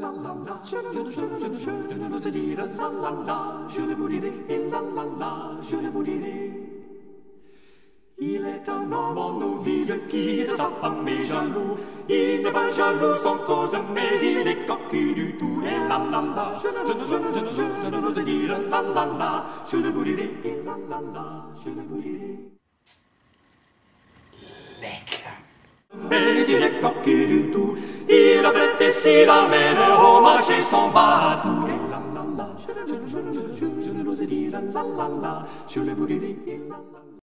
La la la, je ne, je ne, je ne, je ne, je, ne n'ose dire la la la, je ne vous dirai, et la la la, je ne vous dirai. Il est un homme en nos villes qui de sa femme est jaloux. Il n'est pas jaloux sans cause, mais il est cocu du tout. Et la la la, je ne, je ne, je ne, je ne, je, ne n'ose dire la la la, je ne vous dirai, et la la la, je ne vous dirai. Lecker. Mais il est cocu du tout. Il a prêté s'il amène au marché son bateau. Et la la la, je ne, je ne, je ne, je ne, je ne n'ose dire la la la, je ne vous dirai, et la la la.